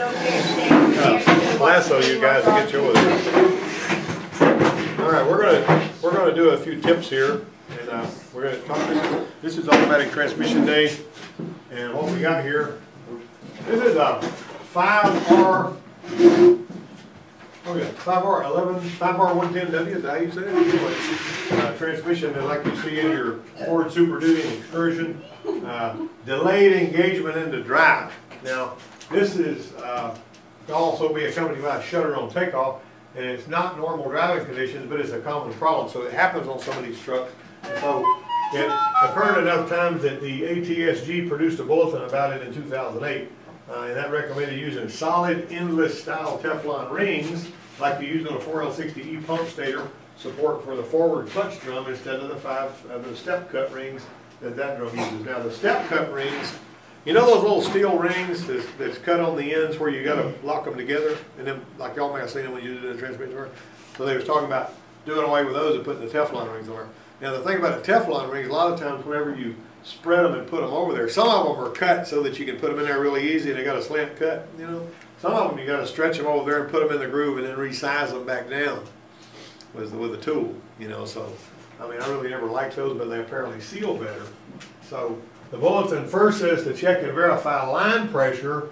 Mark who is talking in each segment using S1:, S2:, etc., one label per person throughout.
S1: and.
S2: Uh, Lasso you guys to get you. All right, we're gonna, we're gonna do a few tips here, and, uh, we're gonna talk, this, this is automatic transmission day, and what we got here, this is a five R, oh yeah, five R eleven, five R one ten W, is that how you say it? Anyway, Uh, transmission, like you see in your Ford Super Duty and Excursion, uh, delayed engagement into drive. Now, this is, uh, also be accompanied by a shutter on takeoff, and it's not normal driving conditions, but it's a common problem, so it happens on some of these trucks. And So, it occurred enough times that the ATSG produced a bulletin about it in two thousand eight, uh, and that recommended using solid endless style Teflon rings, like you use on a four L sixty E pump stator, support for the forward clutch drum instead of the five, uh, the step cut rings that that drum uses. Now, the step cut rings, you know those little steel rings that's, that's cut on the ends where you gotta lock them together? And then, like y'all may have seen them when you did the transmission work. So they was talking about doing away with those and putting the Teflon rings on there. Now, the thing about the Teflon rings, a lot of times whenever you spread them and put them over there, some of them are cut so that you can put them in there really easy and they got a slant cut, you know? Some of them you gotta stretch them over there and put them in the groove and then resize them back down with, with a tool, you know, so, I mean, I really never liked those, but they apparently seal better. So, the bulletin first says to check and verify line pressure.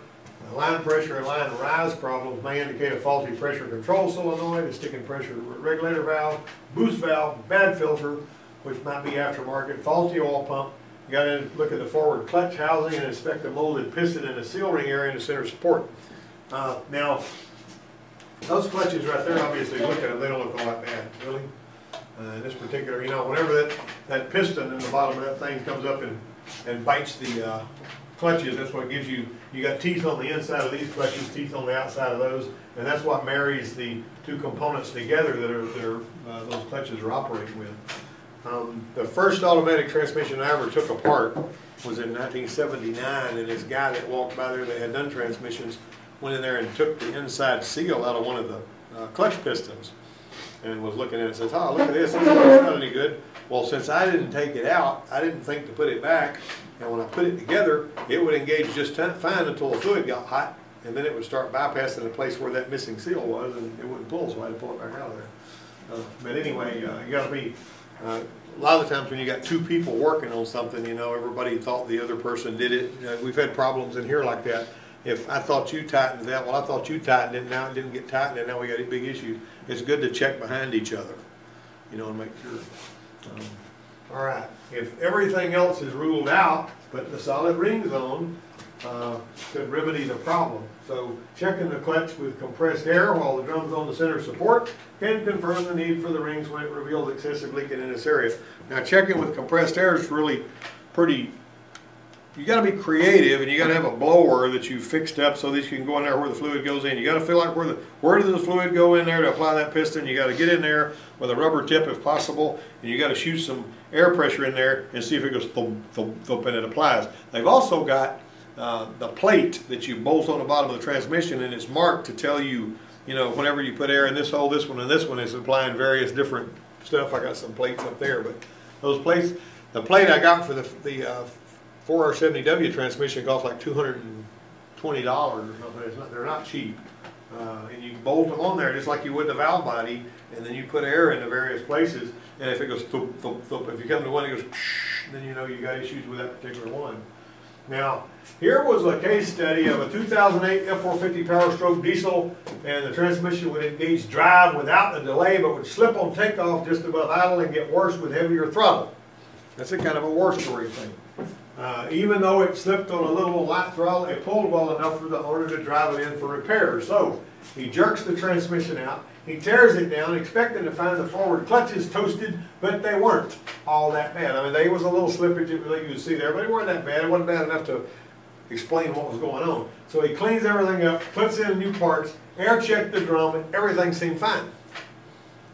S2: The Line pressure and line rise problems may indicate a faulty pressure control solenoid, a sticking pressure regulator valve, boost valve, bad filter, which might be aftermarket, faulty oil pump. You gotta look at the forward clutch housing and inspect the molded piston and the seal ring area in the center support. Uh, now, those clutches right there, obviously, look at them, they don't look all that bad, really. Uh, in this particular, you know, whenever that, that piston in the bottom of that thing comes up and, and bites the, uh, clutches, that's what gives you, you got teeth on the inside of these clutches, teeth on the outside of those, and that's what marries the two components together that are, that are, uh, those clutches are operating with. Um, the first automatic transmission I ever took apart was in nineteen seventy-nine, and this guy that walked by there that had done transmissions went in there and took the inside seal out of one of the uh, clutch pistons and was looking at it and says, oh, look at this, this is not any good. Well, since I didn't take it out, I didn't think to put it back, and when I put it together, it would engage just fine until the fluid got hot, and then it would start bypassing the place where that missing seal was, and it wouldn't pull, so I had to pull it back out of there. Uh, But anyway, uh, you gotta be, uh, a lot of the times when you got two people working on something, you know, everybody thought the other person did it. We've had problems in here like that. If I thought you tightened that, well, I thought you tightened it, now it didn't get tightened, and now we got a big issue. It's good to check behind each other, you know, and make sure. Um, All right, if everything else is ruled out, but the solid rings on, uh, could remedy the problem. So checking the clutch with compressed air while the drum's on the center support can confirm the need for the rings when it reveals excessive leaking in this area. Now checking with compressed air is really pretty, you gotta be creative and you gotta have a blower that you fixed up so that you can go in there where the fluid goes in. You gotta feel like where the, where does the fluid go in there to apply that piston? You gotta get in there with a rubber tip if possible and you gotta shoot some air pressure in there and see if it goes thump, thump, thump and it applies. They've also got uh, the plate that you bolt on the bottom of the transmission and it's marked to tell you, you know, whenever you put air in this hole, this one and this one, it's applying various different stuff. I got some plates up there, but those plates, the plate I got for the, the uh, 4R70W transmission costs like $220 or something. Not, they're not cheap. Uh, and you bolt them on there just like you would the valve body, and then you put air into various places. And if it goes thump, thump, thump, if you come to one that goes, then you know you got issues with that particular one. Now, here was a case study of a 2008 F450 Power Stroke diesel, and the transmission would engage drive without the delay, but would slip on takeoff just above idle and get worse with heavier throttle. That's a kind of a war story thing. Uh, even though it slipped on a little light throttle, it pulled well enough for the owner to drive it in for repairs. So, he jerks the transmission out, he tears it down, expecting to find the forward clutches toasted, but they weren't all that bad. I mean, there was a little slippage that you could see there, but it wasn't that bad. It wasn't bad enough to explain what was going on. So he cleans everything up, puts in new parts, air checked the drum, and everything seemed fine.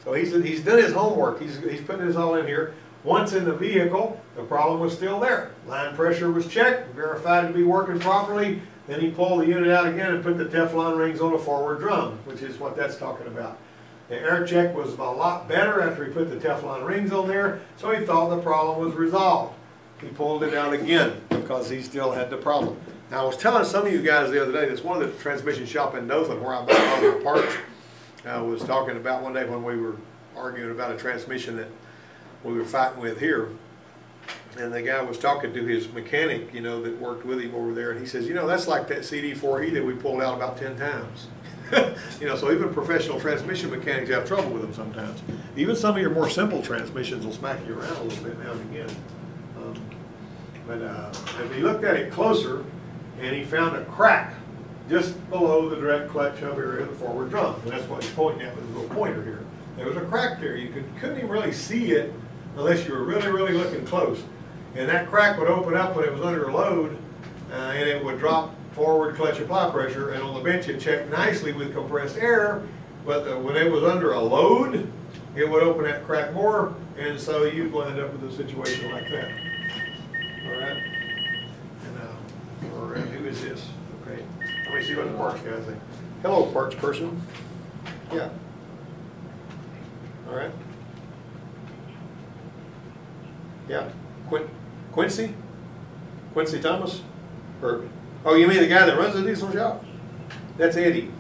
S2: So he's, he's done his homework. He's, he's putting this all in here. Once in the vehicle, the problem was still there. Line pressure was checked, verified to be working properly. Then he pulled the unit out again and put the Teflon rings on the forward drum, which is what that's talking about. The air check was a lot better after he put the Teflon rings on there, so he thought the problem was resolved. He pulled it out again because he still had the problem. Now, I was telling some of you guys the other day, that's one of the transmission shop in Dothan where I bought all the parts. I was talking about one day when we were arguing about a transmission that we were fighting with here. And the guy was talking to his mechanic, you know, that worked with him over there, and he says, you know, that's like that CD4E that we pulled out about ten times. you know, so even professional transmission mechanics have trouble with them sometimes. Even some of your more simple transmissions will smack you around a little bit now and again. Um, but uh, if he looked at it closer, and he found a crack just below the direct clutch hub area of the forward drum, and that's what he's pointing at with his little pointer here. There was a crack there. You could, couldn't even really see it unless you were really, really looking close. And that crack would open up when it was under a load, uh, and it would drop forward clutch apply pressure, and on the bench it checked nicely with compressed air, but the, when it was under a load, it would open that crack more, and so you'd wind up with a situation like that. All right? And, uh, or, uh, who is this? Okay, let me see what the parts guy think. Hello, parts person. Yeah. All right. Yeah, Quin- Quincy? Quincy Thomas? Or, oh, you mean the guy that runs the diesel shop? That's Eddie.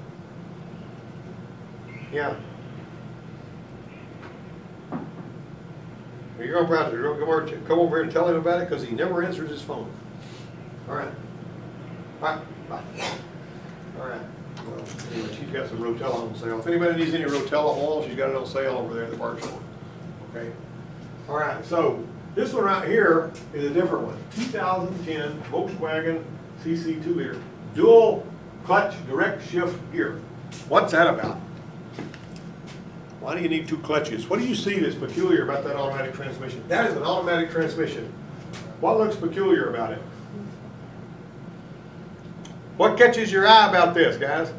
S2: Yeah. You're have to come over, come over here and tell him about it, because he never answers his phone. All right. Bye, bye. All right. Well, anyway, she's got some Rotella on sale. If anybody needs any Rotella oil, she's got it on sale over there at the parts store. Okay? All right, so this one right here is a different one. 2010 Volkswagen CC 2 liter, dual clutch direct shift gear. What's that about? Why do you need two clutches? What do you see that's peculiar about that automatic transmission? That is an automatic transmission. What looks peculiar about it? What catches your eye about this, guys?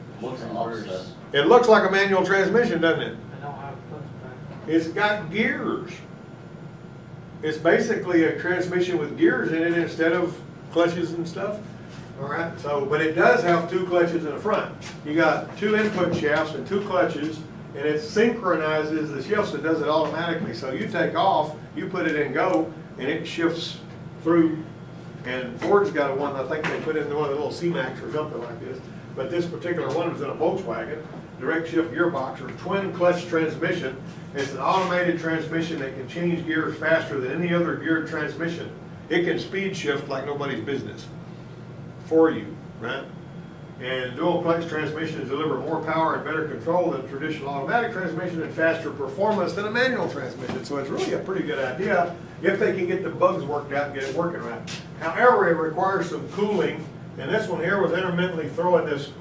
S2: It looks like a manual transmission, doesn't it?
S3: I don't have clutch back.
S2: It's got gears. It's basically a transmission with gears in it instead of clutches and stuff. All right, so, but it does have two clutches in the front. You got two input shafts and two clutches, and it synchronizes the shifts. It does it automatically. So you take off, you put it in go, and it shifts through. And Ford's got one, I think they put in one of the little C-Max or something like this. But this particular one was in a Volkswagen, direct shift gearbox or twin clutch transmission. It's an automated transmission that can change gears faster than any other geared transmission. It can speed shift like nobody's business for you, right? And dual clutch transmissions deliver more power and better control than traditional automatic transmission and faster performance than a manual transmission. So it's really a pretty good idea if they can get the bugs worked out and get it working right. However, it requires some cooling, and this one here was intermittently throwing this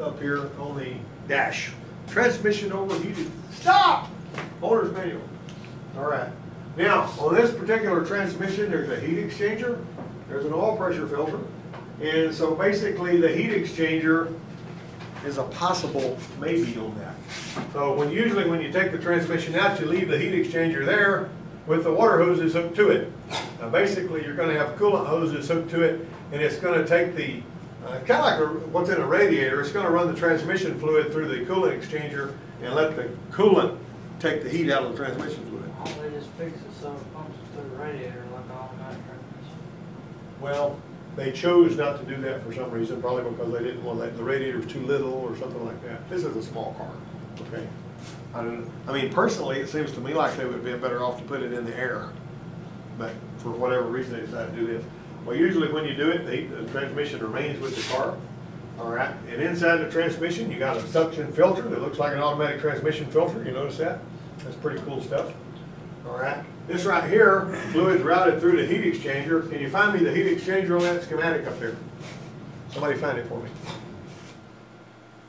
S2: up here on the dash. Transmission overheated. Stop! Owner's manual. All right. Now, on this particular transmission, there's a heat exchanger, there's an oil pressure filter, and so basically the heat exchanger is a possible maybe on that. So when usually when you take the transmission out, you leave the heat exchanger there with the water hoses hooked to it. Now basically you're gonna have coolant hoses hooked to it and it's gonna take the, uh, kinda like a, what's in a radiator, it's gonna run the transmission fluid through the coolant exchanger and let the coolant take the heat out of the transmission fluid.
S3: All they just fix it so it pumps it to the radiator like automatic transmission.
S2: Well, they chose not to do that for some reason, probably because they didn't want, like, the radiator was too little or something like that. This is a small car, okay? I don't, I mean, personally, it seems to me like they would have been better off to put it in the air. But for whatever reason, they decided to do this. Well, usually when you do it, the, the transmission remains with the car. All right, and inside the transmission, you got a suction filter that looks like an automatic transmission filter. You notice that? That's pretty cool stuff. All right, this right here, fluid's routed through the heat exchanger. Can you find me the heat exchanger on that schematic up there? Somebody find it for me.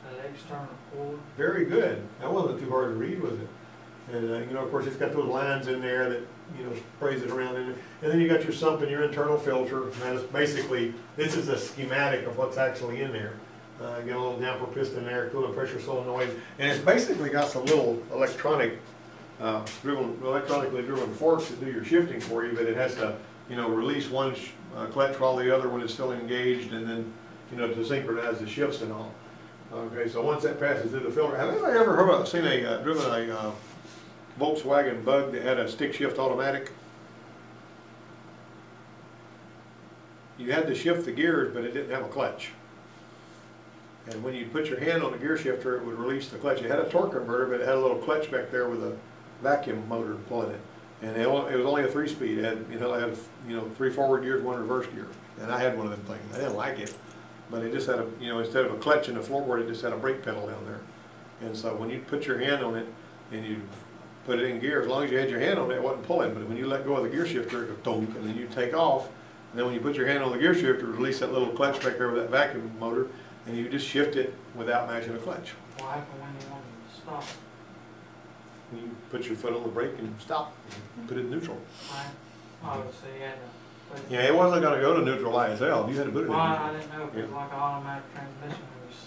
S3: An external cord.
S2: Very good. That wasn't too hard to read, was it? And, uh, you know, of course, it's got those lines in there that, you know, sprays it around in there. And then you got your sump and your internal filter. That is basically, this is a schematic of what's actually in there. Uh, get a little damper piston there, coolant pressure solenoid. And it's basically got some little electronic, uh, driven, electronically driven forks that do your shifting for you, but it has to, you know, release one uh, clutch while the other one is still engaged and then, you know, to synchronize the shifts and all. Okay, so once that passes through the filter, have anybody ever heard of, seen a, uh, driven a, uh, Volkswagen Bug that had a stick shift automatic? you had to shift the gears, but it didn't have a clutch. And when you put your hand on the gear shifter, it would release the clutch. It had a torque converter, but it had a little clutch back there with a vacuum motor pulling it. And it was only a three-speed, it had, you know, it had, you know, three forward gears, one reverse gear. And I had one of them things, I didn't like it, but it just had a, you know, instead of a clutch in the floorboard, it just had a brake pedal down there. And so when you put your hand on it and you put it in gear, as long as you had your hand on it, it wasn't pulling, but when you let go of the gear shifter, it goes and then you take off. And then when you put your hand on the gear shifter, release that little clutch back there with that vacuum motor, and you just shift it without matching a clutch.
S3: Happened when you wanted to stop?
S2: You put your foot on the brake and stop, and put it in neutral.
S3: Right? Obviously, you had to.
S2: Yeah, it wasn't gonna go to neutral ISL, you had to put it in
S3: Well,
S2: neutral.
S3: I didn't know if it was like an automatic transmission.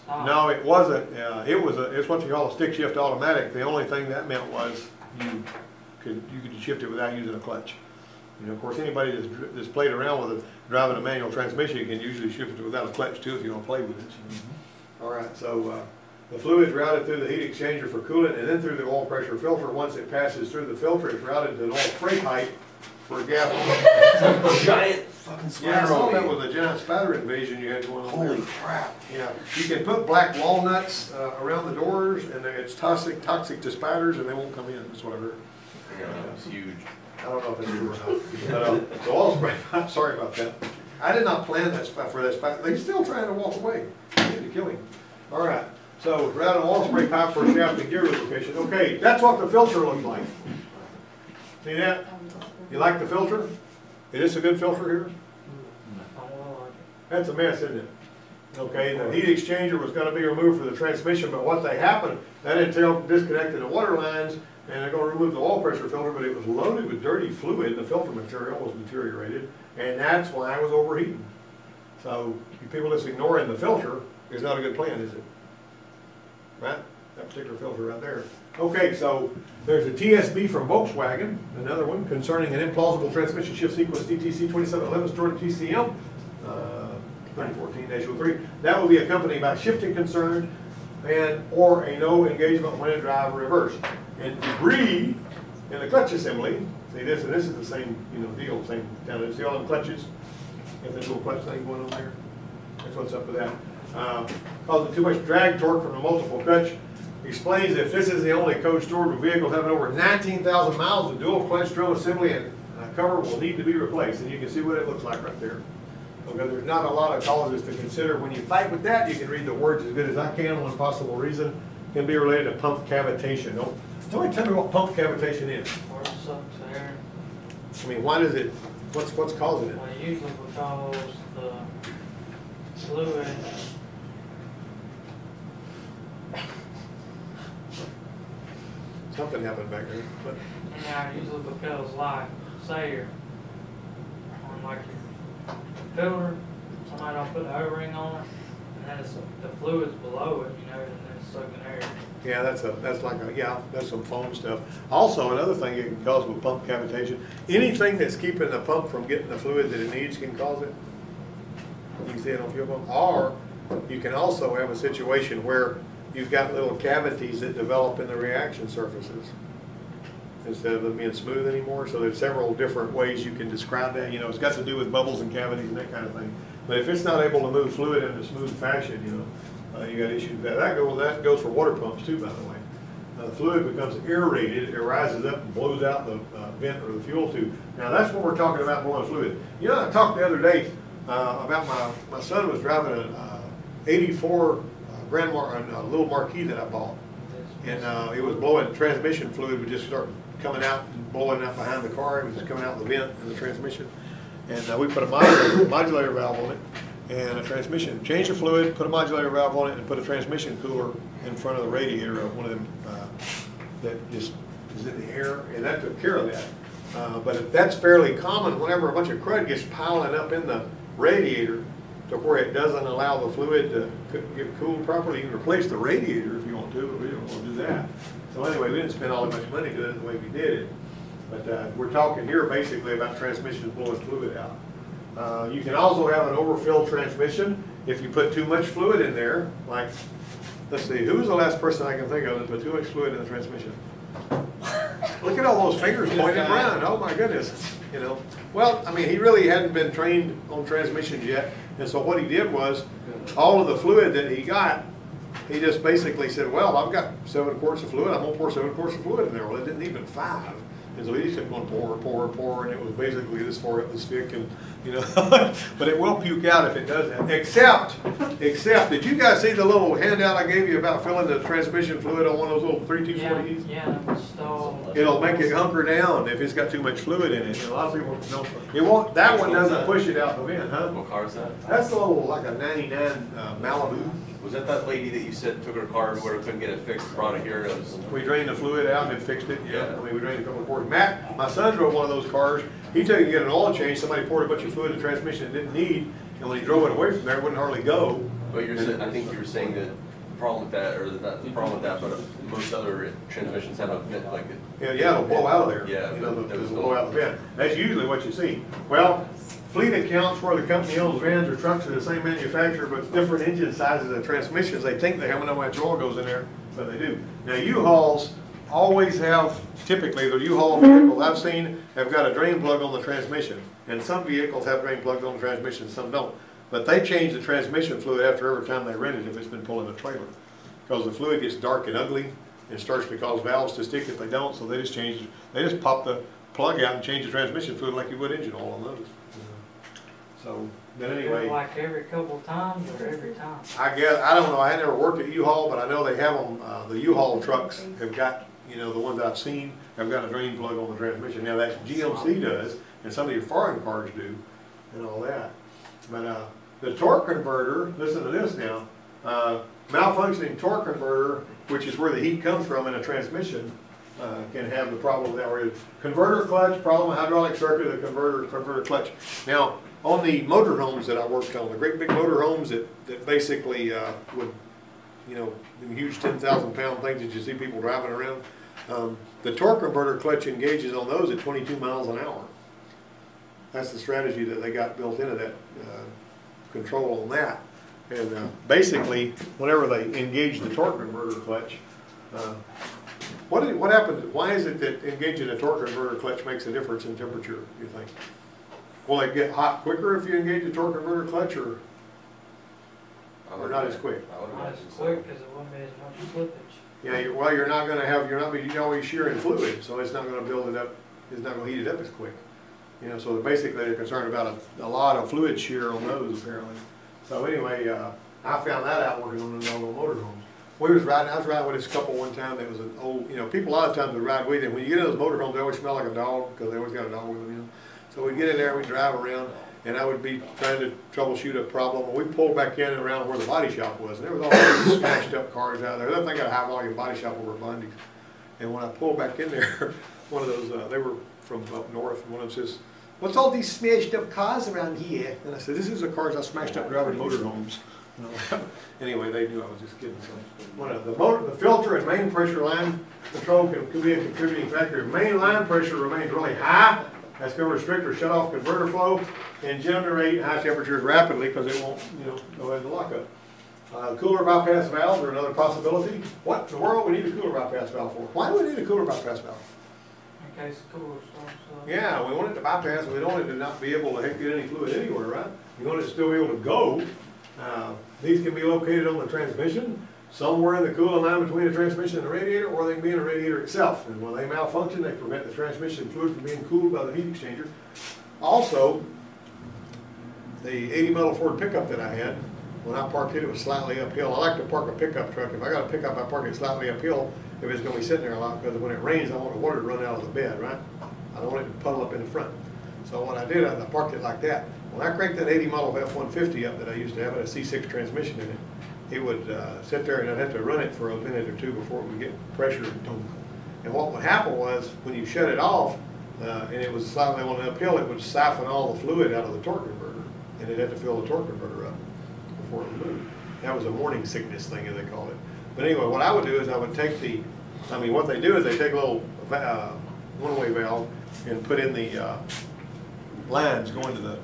S2: No, it wasn't, uh, it was a, it's what you call a stick shift automatic, the only thing that meant was you could, you could shift it without using a clutch. You know, of course, anybody that's, dr- that's played around with it, driving a manual transmission can usually shift it without a clutch too, if you wanna play with it. All right, so, uh, the is routed through the heat exchanger for coolant and then through the oil pressure filter. Once it passes through the filter, it's routed to an oil spray pipe for gas.
S1: Giant fucking
S2: Yeah, I saw that
S1: spider.
S2: was a giant spatter invasion you had going on there.
S1: Holy crap.
S2: Yeah, you can put black walnuts uh, around the doors, and it's toxic, toxic to spiders, and they won't come in, that's what I heard.
S1: Yeah, it's huge.
S2: I don't know if it's true or not. But, uh, the oil spray, I'm sorry about that. I did not plan that spot for that spot, they're still trying to walk away, They need to kill him. All right, so route an oil spray pipe for shaft and gear lubrication, okay, that's what the filter looks like. See that? You like the filter? Is this a good filter here?
S3: I don't like it.
S2: That's a mess, isn't it? Okay, the heat exchanger was gonna be removed for the transmission, but what they happened, that entail disconnected the water lines, and they're gonna remove the oil pressure filter, but it was loaded with dirty fluid, and the filter material was deteriorated, and that's why I was overheating. So, people just ignoring the filter is not a good plan, is it? Right? That particular filter right there. Okay, so there's a TSB from Volkswagen, another one concerning an implausible transmission shift sequence DTC twenty-seven eleven stored in TCM, uh, thirty fourteen dash oh three. That will be accompanied by shifting concern and, or a no engagement when in drive reverse. And debris in the clutch assembly, see this, and this is the same, you know, deal, same, down see all them clutches? Got that little clutch thing going on there? That's what's up with that. Uh, Causing too much drag torque from the multiple clutch. Explains if this is the only code stored vehicle having over nineteen thousand miles, the dual clutch drum assembly and uh, cover will need to be replaced, and you can see what it looks like right there. Okay, there's not a lot of causes to consider. When you fight with that, you can read the words as good as I can. One possible reason can be related to pump cavitation. Don't, somebody tell me what pump cavitation is.
S3: Where it sucks air.
S2: I mean, why does it, what's, what's causing it?
S3: Well, usually because the fluid,
S2: Something happened back there, but,
S3: you know, usually because like, say you're on like your filter, somebody don't put the O-ring on it, and then it's, the fluid's below it, you know, and then it's sucking air.
S2: yeah, that's a, that's like a, yeah, that's some foam stuff. Also, another thing it can cause with pump cavitation, anything that's keeping the pump from getting the fluid that it needs can cause it. You can see it on fuel pump. Or you can also have a situation where you've got little cavities that develop in the reaction surfaces instead of them being smooth anymore. So there's several different ways you can describe that. You know, it's got to do with bubbles and cavities and that kind of thing. But if it's not able to move fluid in a smooth fashion, you know, uh, you got issues with that. That goes, that goes for water pumps too, by the way. Uh, fluid becomes aerated, it rises up and blows out the uh, vent or the fuel tube. Now, that's what we're talking about blowing fluid. You know, I talked the other day uh, about my, my son was driving an uh, 84 uh, Grand Mar, a little Marquis that I bought. And uh, it was blowing, transmission fluid would just start coming out and blowing out behind the car, it was just coming out the vent in the transmission. And uh, we put a modulator, modulator valve on it and a transmission, Change the fluid, put a modulator valve on it and put a transmission cooler in front of the radiator of one of them uh, that just is in the air, and that took care of that. Uh, But that's fairly common whenever a bunch of crud gets piling up in the radiator to where it doesn't allow the fluid to get cooled properly. You can replace the radiator if you want to, but we don't want to do that. So anyway, we didn't spend all that much money doing it the way we did it. But uh, we're talking here basically about transmissions blowing fluid out. Uh, You can also have an overfilled transmission if you put too much fluid in there, like, let's see, who was the last person I can think of that put too much fluid in the transmission? look at all those fingers pointing around, oh my goodness, you know. Well, I mean, he really hadn't been trained on transmissions yet, and so what he did was, all of the fluid that he got, he just basically said, well, I've got seven quarts of fluid, I'm gonna pour seven quarts of fluid in there, well, it didn't even five. And so he just kept going pour, pour, pour, and it was basically this far up this thick and, you know, but it will puke out if it does that. Except, except, did you guys see the little handout I gave you about filling the transmission fluid on one of those little three two
S3: Yeah, yeah, that was stalled.
S2: It'll make it hunker down if it's got too much fluid in it. And a lot of people don't, it won't, that one doesn't push it out the vent, huh?
S1: What car is that?
S2: That's a little, like a ninety-nine uh, Malibu.
S1: Was that that lady that you said took her car to where couldn't get it fixed, brought it here, it was,
S2: We drained the fluid out and fixed it, yeah, I mean, we drained a couple of quarters. Matt, my son drove one of those cars, he took it to get an oil change, somebody poured a bunch of fluid in the transmission it didn't need, and when he drove it away from there, it wouldn't hardly go.
S1: but you're, sa- I think you were saying that the problem with that, or not the problem with that, but most other transmissions have a vent like it.
S2: Yeah, yeah, it'll blow out of there.
S1: Yeah,
S2: You know,
S1: but there
S2: it'll blow
S1: no-
S2: out the vent. That's usually what you see. Well, fleet accounts where the company owns vans or trucks of the same manufacturer, but different engine sizes and transmissions. They think they have enough much oil goes in there, but they do. Now, U-Hauls always have, typically, the U-Haul vehicles I've seen have got a drain plug on the transmission. And some vehicles have drain plugs on the transmission, some don't. But they change the transmission fluid after every time they rent it if it's been pulling a trailer. Because the fluid gets dark and ugly and starts to cause valves to stick if they don't, so they just change, they just pop the plug out and change the transmission fluid like you would engine oil on those. So, but anyway,
S3: Like every couple times or every time?
S2: I guess, I don't know, I never worked at U-Haul, but I know they have them, uh, the U-Haul trucks have got, you know, the ones I've seen, have got a drain plug on the transmission. Now, that GMC does, and some of your foreign cars do, and all that. But, uh, the torque converter, listen to this now, uh, malfunctioning torque converter, which is where the heat comes from in a transmission, uh, can have the problem that where converter clutch, problem hydraulic circuit, the converter, converter clutch. Now, on the motorhomes that I worked on, the great big motorhomes that, that basically, uh, would, you know, huge ten thousand pound things that you see people driving around, um, the torque converter clutch engages on those at twenty-two miles an hour. That's the strategy that they got built into that, uh, control on that. And, uh, basically, whenever they engage the torque converter clutch, uh, what, what happens, why is it that engaging a torque converter clutch makes a difference in temperature, you think? Will it get hot quicker if you engage the torque converter clutch, or, or not as quick?
S1: I would
S3: Not as
S1: imagine so.
S3: quick because it wouldn't be as much slippage.
S2: Yeah, you're, well, you're not gonna have, you're not, you're always shearing fluid, so it's not gonna build it up, it's not gonna heat it up as quick. You know, so basically they're concerned about a, a lot of fluid shear on those apparently. So anyway, uh, I found that out working on the Novo motorhomes. We was riding, I was riding with this couple one time, that was an old, you know, people a lot of times would ride with them. When you get in those motorhomes, they always smell like a dog, because they always got a dog with them, you know. So we'd get in there, we'd drive around, and I would be trying to troubleshoot a problem, we'd pull back in around where the body shop was, and there was all these smashed up cars out there. I think got a high volume body shop over at. And when I pulled back in there, one of those, uh, they were from up north, and one of them says, what's all these smashed up cars around here? And I said, this is the cars I smashed up driving motorhomes. Anyway, they knew I was just kidding, so. One of the motor, the filter and main pressure line control can can be a contributing factor. If main line pressure remains really high, that's gonna restrict or shut off converter flow and generate high temperatures rapidly, because it won't, you know, go into lockup. Uh, cooler bypass valves are another possibility. What in the world we need a cooler bypass valve for? Why do we need a cooler bypass valve?
S3: In case the cooler starts up.
S2: Yeah, we want it to bypass, we don't want it to not be able to get any fluid anywhere, right? We want it to still be able to go. Uh, These can be located on the transmission, somewhere in the cooling line between the transmission and the radiator, or they can be in the radiator itself. And when they malfunction, they prevent the transmission fluid from being cooled by the heat exchanger. Also, the eighty metal Ford pickup that I had, when I parked it, it was slightly uphill. I like to park a pickup truck. If I got a pickup, I park it slightly uphill if it's gonna be sitting there a lot, because when it rains, I want the water to run out of the bed, right? I don't want it to puddle up in the front. So what I did, I parked it like that. When I cranked that eighty model F-150 up that I used to have, it had a C6 transmission in it, it would uh, sit there and I'd have to run it for a minute or two before it would get pressure and what would happen was, when you shut it off, uh, and it was slightly on the uphill, it would siphon all the fluid out of the torque converter, and it had to fill the torque converter up before it moved. That was a morning sickness thing, as they called it. But anyway, what I would do is I would take the, I mean, what they do is they take a little uh, one-way valve and put in the uh, lines going to the,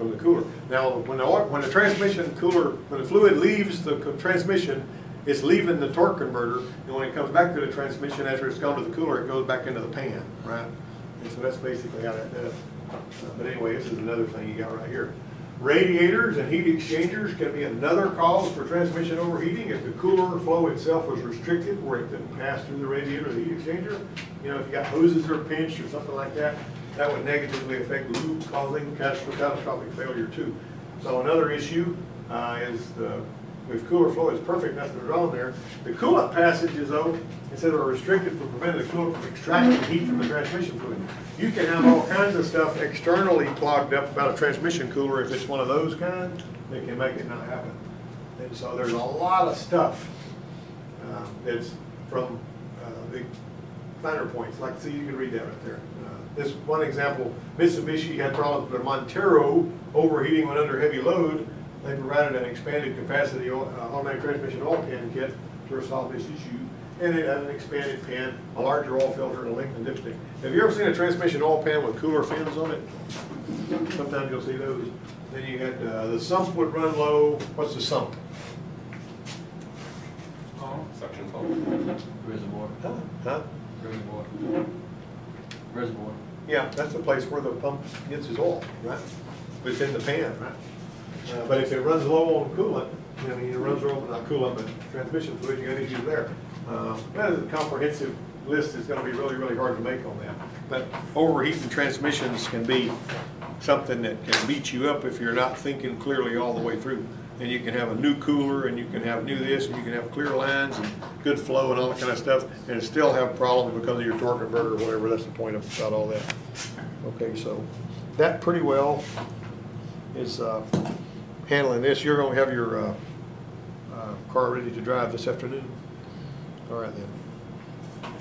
S2: from the cooler. Now, when the, when the transmission cooler, when the fluid leaves the transmission it's leaving the torque converter, and when it comes back to the transmission after it's gone to the cooler, it goes back into the pan, right? And so that's basically how that does. Uh, But anyway, this is another thing you got right here. Radiators and heat exchangers can be another cause for transmission overheating if the cooler flow itself was restricted where it couldn't pass through the radiator or the heat exchanger. You know, if you got hoses that are pinched or something like that, that would negatively affect the loop, causing catastrophic failure too. So another issue uh, is the, if cooler flow is perfect, nothing wrong there. The coolant passages though, instead of restricted for preventing the coolant from extracting heat from the transmission fluid, you can have all kinds of stuff externally clogged up about a transmission cooler if it's one of those kind, that can make it not happen. And so there's a lot of stuff uh, that's from uh, the finer points, like, see, you can read that right there. Uh, This one example, Mitsubishi had problems with their Montero overheating when under heavy load. They provided an expanded capacity uh, automatic transmission oil pan kit to resolve this issue. And it had an expanded pan, a larger oil filter, and a lengthened dipstick. Have you ever seen a transmission oil pan with cooler fins on it? Sometimes you'll see those. Then you had, uh, the sump would run low. What's the sump?
S1: Suction pump.
S4: Reservoir, Huh?
S2: Huh?
S4: reservoir, reservoir.
S2: Yeah, that's the place where the pump gets its oil, right? It's in the pan, right? Uh, But if it runs low on coolant, I mean, it runs low, not coolant, but transmission fluid, you got issues there. Uh, That is a comprehensive list, it's gonna be really, really hard to make on that. But overheating transmissions can be something that can beat you up if you're not thinking clearly all the way through. And you can have a new cooler, and you can have new this, and you can have clear lines and good flow and all that kind of stuff, and still have problems because of your torque converter or whatever, that's the point about all that. Okay, so that pretty well is uh, handling this. You're gonna have your uh, uh, car ready to drive this afternoon? All right then.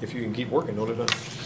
S2: If you can keep working on it, huh?